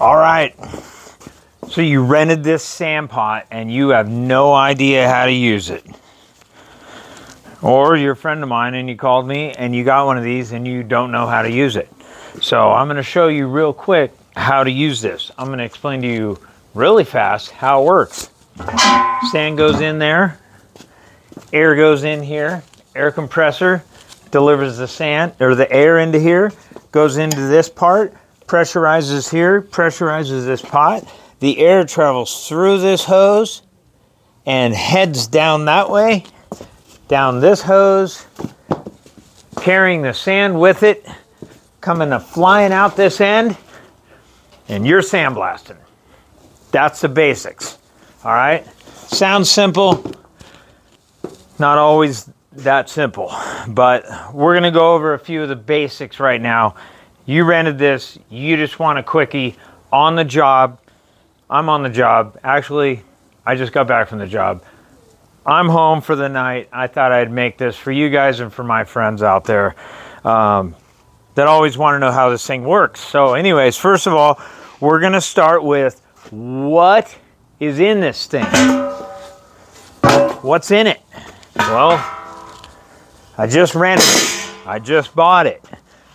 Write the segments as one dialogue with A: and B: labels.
A: All right. So you rented this sand pot and you have no idea how to use it. Or you're a friend of mine and you called me and you got one of these and you don't know how to use it. So I'm going to show you real quick how to use this. I'm going to explain to you really fast how it works. Sand goes in there, air goes in here, air compressor delivers the sand or the air into here, goes into this part, pressurizes here, pressurizes this pot. The air travels through this hose and heads down that way, down this hose, carrying the sand with it, coming to flying out this end, and you're sandblasting. That's the basics. All right? Sounds simple, not always that simple, but we're gonna go over a few of the basics right now. You rented this, you just want a quickie on the job. I'm on the job. Actually, I just got back from the job. I'm home for the night. I thought I'd make this for you guys and for my friends out there um, that always want to know how this thing works. So, anyways, first of all, we're gonna start with what is in this thing. What's in it? Well, I just rented it. I just bought it.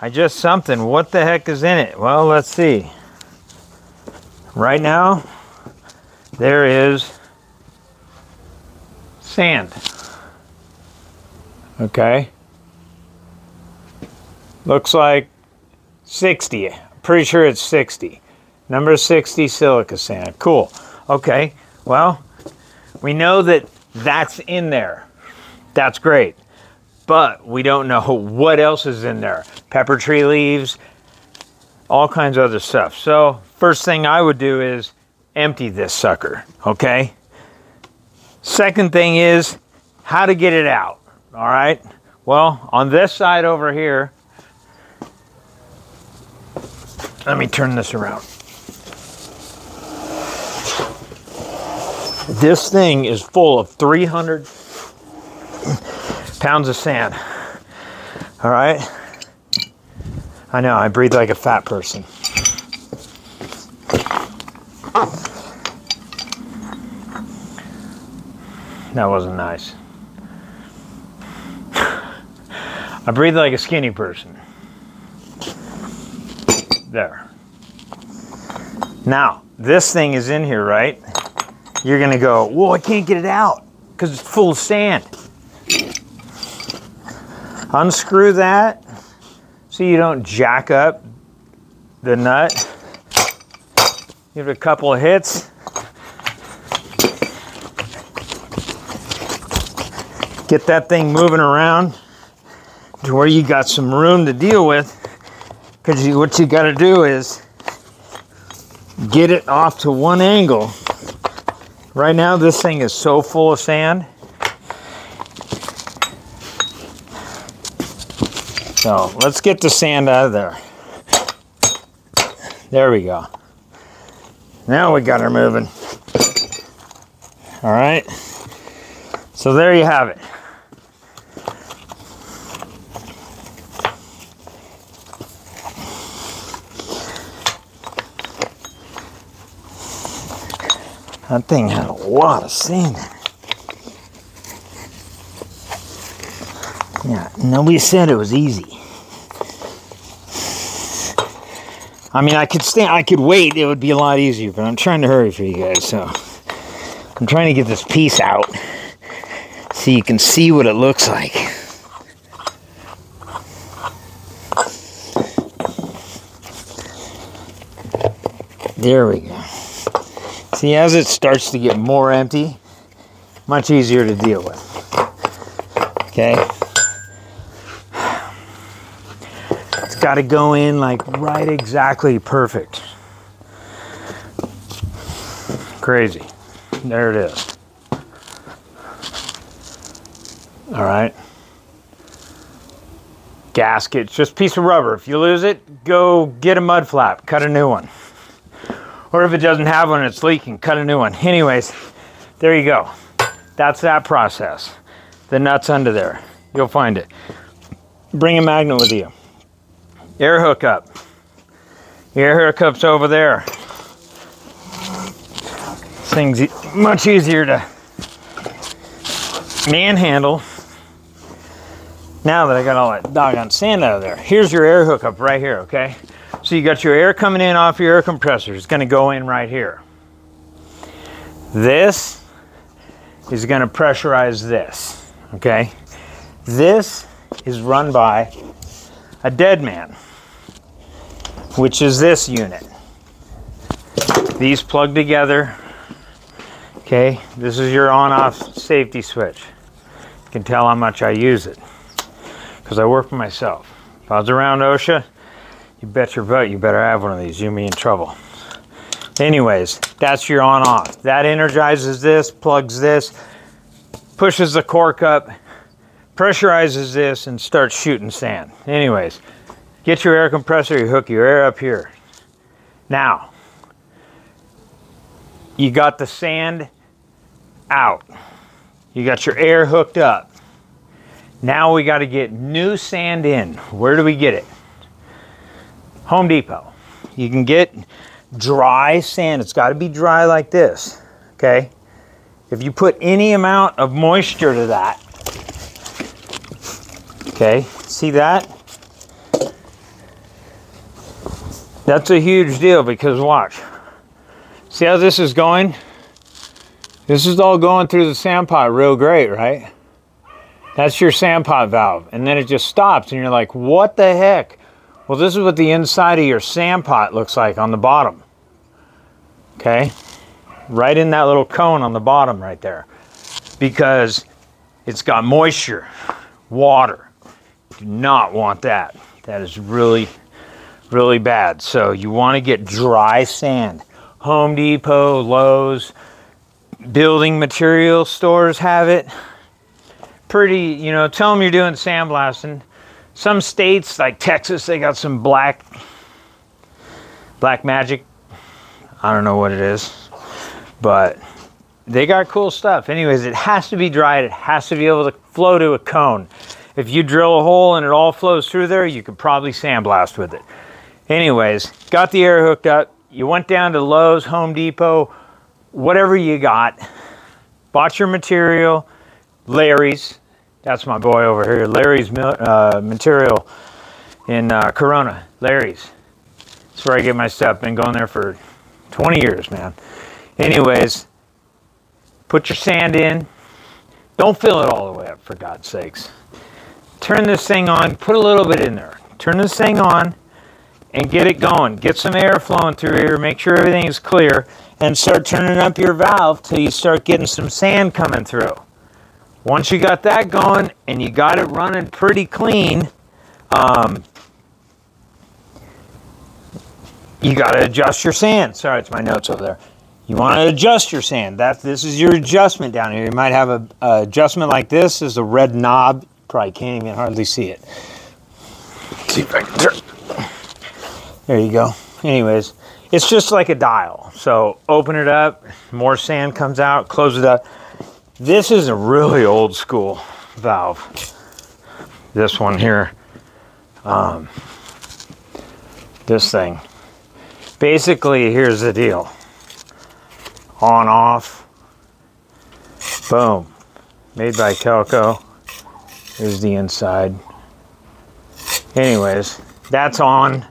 A: I just something. What the heck is in it? Well, let's see. Right now, there is sand. Okay. Looks like 60. Pretty sure it's 60. Number 60 silica sand. Cool. Okay. Well, we know that that's in there. That's great. But we don't know what else is in there. Pepper tree leaves, all kinds of other stuff. So, first thing I would do is empty this sucker, okay? Second thing is how to get it out, all right? Well, on this side over here, let me turn this around. This thing is full of 300 pounds of sand. All right? I know, I breathe like a fat person. That wasn't nice. I breathe like a skinny person. There. Now, this thing is in here, right? You're gonna go, whoa, I can't get it out because it's full of sand. Unscrew that so you don't jack up the nut. Give it a couple of hits. Get that thing moving around to where you got some room to deal with. Because what you got to do is get it off to one angle. Right now, this thing is so full of sand. So let's get the sand out of there. There we go. Now we got her moving. All right. So there you have it. That thing had a lot of sand. Yeah, nobody said it was easy. I mean, I could stand, I could wait. It would be a lot easier, but I'm trying to hurry for you guys. So I'm trying to get this piece out so you can see what it looks like. There we go. See, as it starts to get more empty, much easier to deal with. Okay. Got to go in like right exactly perfect. Crazy. There it is. All right. Gasket, just piece of rubber. If you lose it, go get a mud flap, cut a new one. Or if it doesn't have one, it's leaking, cut a new one. Anyways, there you go. That's that process. The nut's under there. You'll find it. Bring a magnet with you. Air hookup. Air hookup's over there. This thing's much easier to manhandle now that I got all that doggone sand out of there. Here's your air hookup right here, okay? So you got your air coming in off your air compressor. It's gonna go in right here. This is gonna pressurize this, okay? This is run by a dead man, which is this unit. These plug together. Okay, this is your on off safety switch. You can tell how much I use it because I work for myself. If I was around OSHA, you bet your butt you better have one of these. You'll be in trouble. Anyways, that's your on off. That energizes this, plugs this, pushes the cork up, pressurizes this, and starts shooting sand. Anyways, get your air compressor, you hook your air up here. Now, you got the sand out. You got your air hooked up. Now we got to get new sand in. Where do we get it? Home Depot. You can get dry sand. It's got to be dry like this. Okay? If you put any amount of moisture to that, okay, see that? That's a huge deal because watch. See how this is going? This is all going through the sand pot real great, right? That's your sand pot valve. And then it just stops and you're like, what the heck? Well, this is what the inside of your sand pot looks like on the bottom. Okay? Right in that little cone on the bottom right there. Because it's got moisture, water. Do not want that. That is really, really bad. So you want to get dry sand. Home Depot, Lowe's, building material stores have it. Pretty, you know, tell them you're doing sandblasting. Some states like Texas, they got some black, black magic. I don't know what it is, but they got cool stuff. Anyways, it has to be dried. It has to be able to flow to a cone. If you drill a hole and it all flows through there, you could probably sandblast with it. Anyways, got the air hooked up. You went down to Lowe's, Home Depot, whatever you got. Bought your material, Larry's. That's my boy over here. Larry's uh, material in uh, Corona. Larry's. That's where I get my stuff. Been going there for 20 years, man. Anyways, put your sand in. Don't fill it all the way up, for God's sakes. Turn this thing on. Put a little bit in there. Turn this thing on and get it going. Get some air flowing through here. Make sure everything is clear. And start turning up your valve till you start getting some sand coming through. Once you got that going and you got it running pretty clean, um, you got to adjust your sand. Sorry, it's my notes over there. You want to adjust your sand. That this is your adjustment down here. You might have a, adjustment like this. Is a red knob. Probably can't even hardly see it. See if I can turn. There you go. Anyways, it's just like a dial. So open it up, more sand comes out. Close it up. This is a really old school valve. This one here. Um, this thing. Basically, here's the deal. On, off. Boom. Made by Kelco. Here's the inside. Anyways, that's on.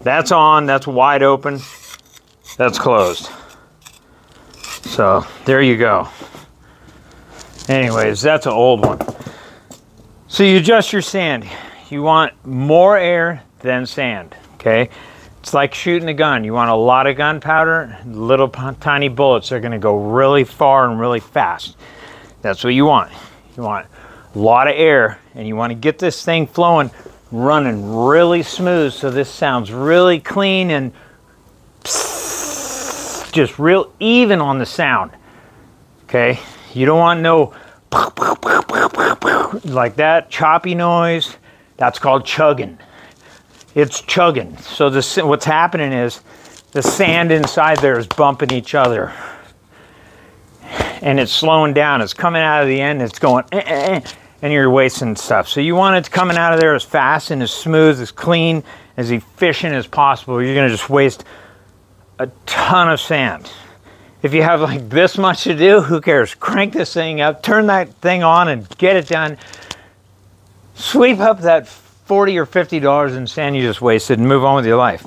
A: That's on. That's wide open. That's closed. So, there you go. Anyways, that's an old one. So you adjust your sand. You want more air than sand, okay? It's like shooting a gun. You want a lot of gunpowder, little tiny bullets They're gonna go really far and really fast. That's what you want. You want a lot of air and you wanna get this thing flowing, running really smooth so this sounds really clean and just real even on the sound, okay? You don't want no like that choppy noise. That's called chugging. It's chugging. So this, what's happening is the sand inside there is bumping each other. And it's slowing down. It's coming out of the end. It's going, eh, eh, eh, and you're wasting stuff. So you want it coming out of there as fast and as smooth, as clean, as efficient as possible. You're going to just waste a ton of sand. If you have like this much to do, who cares? Crank this thing up, turn that thing on and get it done. Sweep up that 40 or 50 dollars in sand you just wasted and move on with your life.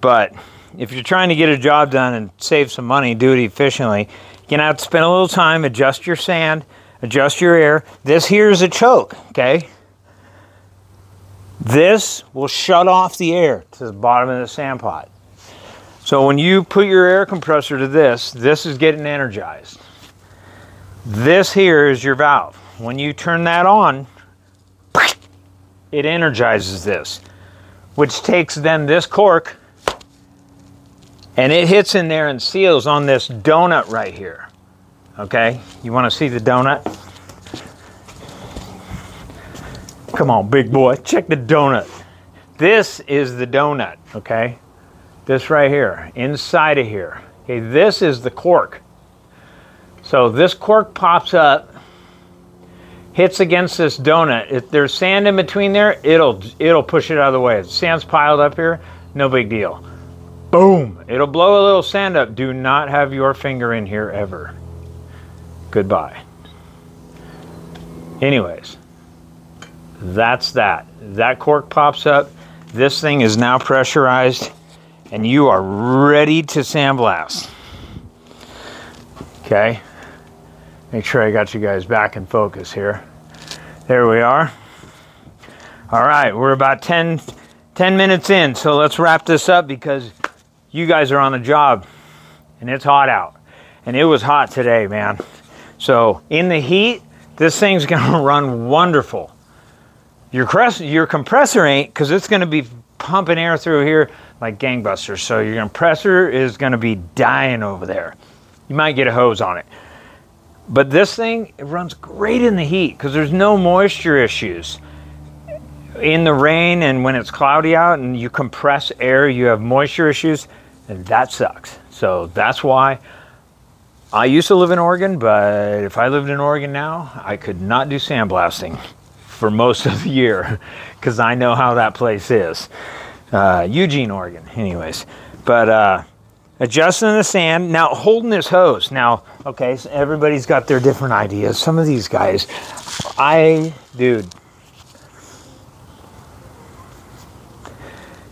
A: But if you're trying to get a job done and save some money, do it efficiently, you're gonna have to spend a little time, adjust your sand, adjust your air. This here is a choke, okay? This will shut off the air to the bottom of the sand pot. So when you put your air compressor to this, this is getting energized. This here is your valve. When you turn that on, it energizes this, which takes then this cork and it hits in there and seals on this donut right here. Okay, you want to see the donut? Come on, big boy, check the donut. This is the donut, okay? this right here, inside of here. Okay, this is the cork. So this cork pops up, hits against this donut. If there's sand in between there, it'll it'll push it out of the way. If sand's piled up here, no big deal. Boom! It'll blow a little sand up. Do not have your finger in here ever. Goodbye. Anyways, that's that. That cork pops up. This thing is now pressurized and you are ready to sandblast. Okay, make sure I got you guys back in focus here. There we are. All right, we're about 10, 10 minutes in, so let's wrap this up because you guys are on the job and it's hot out. And it was hot today, man. So in the heat, this thing's gonna run wonderful. Your, your compressor ain't because it's gonna be pumping air through here like gangbusters. So your compressor is going to be dying over there. You might get a hose on it. But this thing, it runs great in the heat because there's no moisture issues. In the rain and when it's cloudy out and you compress air, you have moisture issues, and that sucks. So that's why I used to live in Oregon, but if I lived in Oregon now, I could not do sandblasting for most of the year because I know how that place is uh, Eugene, Oregon. Anyways, but uh, adjusting the sand. Now holding this hose. Now, okay, so everybody's got their different ideas. Some of these guys, I, dude,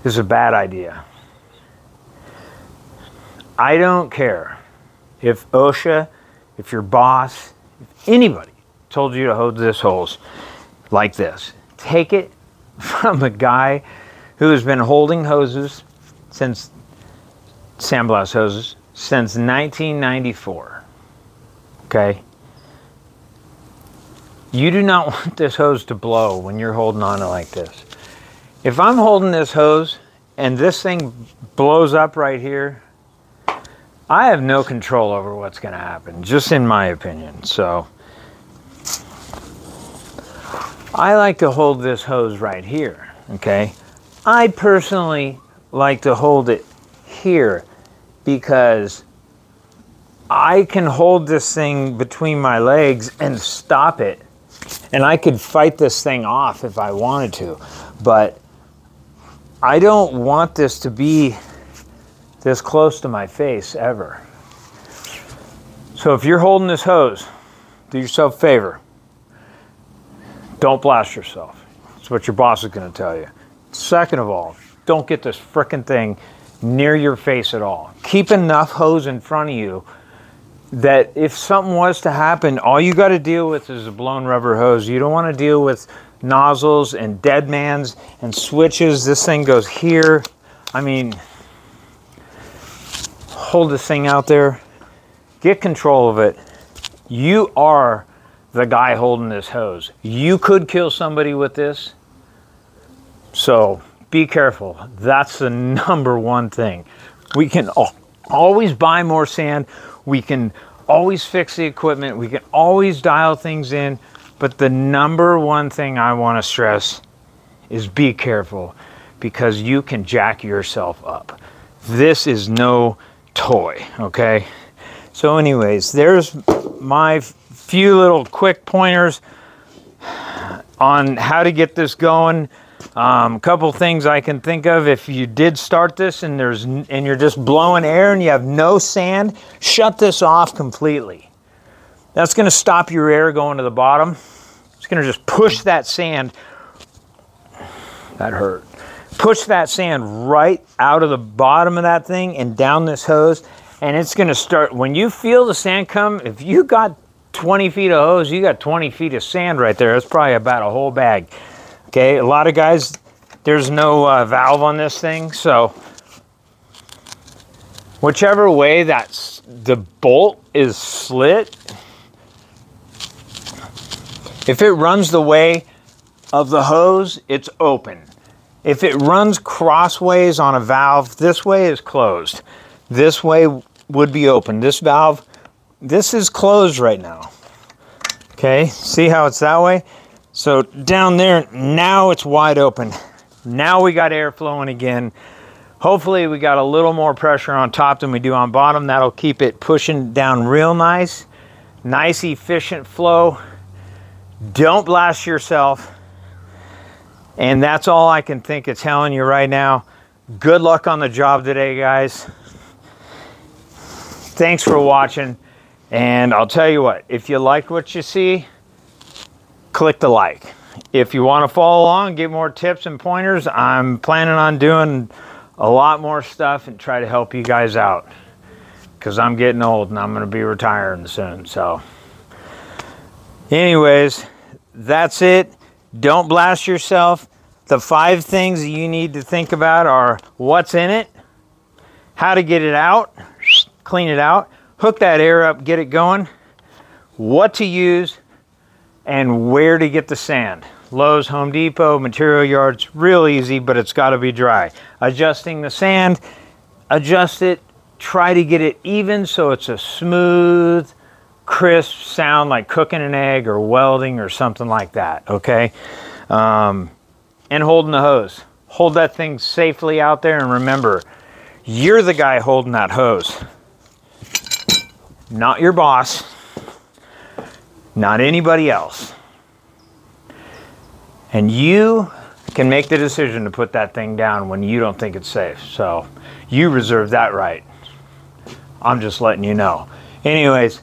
A: this is a bad idea. I don't care if OSHA, if your boss, if anybody told you to hold this hose like this. Take it from a guy who has been holding hoses since sandblast hoses since 1994. Okay? You do not want this hose to blow when you're holding on it like this. If I'm holding this hose and this thing blows up right here, I have no control over what's going to happen, just in my opinion. So I like to hold this hose right here, okay? I personally like to hold it here because I can hold this thing between my legs and stop it. And I could fight this thing off if I wanted to. But I don't want this to be this close to my face ever. So if you're holding this hose, do yourself a favor. Don't blast yourself. That's what your boss is going to tell you. Second of all, don't get this frickin' thing near your face at all. Keep enough hose in front of you that if something was to happen, all you got to deal with is a blown rubber hose. You don't want to deal with nozzles and deadmans and switches. This thing goes here. I mean, hold this thing out there. Get control of it. You are the guy holding this hose. You could kill somebody with this. So be careful. That's the number one thing. We can always buy more sand. We can always fix the equipment. We can always dial things in. But the number one thing I want to stress is be careful because you can jack yourself up. This is no toy, okay? So, anyways, there's my few little quick pointers on how to get this going Um, a couple things I can think of if you did start this and there's and you're just blowing air and you have no sand, shut this off completely. That's going to stop your air going to the bottom. It's going to just push that sand. That hurt. Push that sand right out of the bottom of that thing and down this hose. And it's going to start, when you feel the sand come, if you got 20 feet of hose, you got 20 feet of sand right there. That's probably about a whole bag. Okay, a lot of guys, there's no uh, valve on this thing, so whichever way that's the bolt is slit, if it runs the way of the hose, it's open. If it runs crossways on a valve, this way is closed. This way would be open. This valve, this is closed right now. Okay, see how it's that way? So down there, now it's wide open. Now we got air flowing again. Hopefully we got a little more pressure on top than we do on bottom. That'll keep it pushing down real nice. Nice efficient flow. Don't blast yourself. And that's all I can think of telling you right now. Good luck on the job today, guys. Thanks for watching. And I'll tell you what, if you like what you see, click the like. If you want to follow along, get more tips and pointers, I'm planning on doing a lot more stuff and try to help you guys out because I'm getting old and I'm going to be retiring soon. So, anyways, that's it. Don't blast yourself. The five things you need to think about are what's in it, how to get it out, clean it out, hook that air up, get it going, what to use, and where to get the sand. Lowe's, Home Depot, material yards, real easy, but it's got to be dry. Adjusting the sand, adjust it, try to get it even so it's a smooth, crisp sound like cooking an egg or welding or something like that, okay? Um, and holding the hose. Hold that thing safely out there and remember, you're the guy holding that hose, not your boss not anybody else. And you can make the decision to put that thing down when you don't think it's safe. So you reserve that right. I'm just letting you know. Anyways,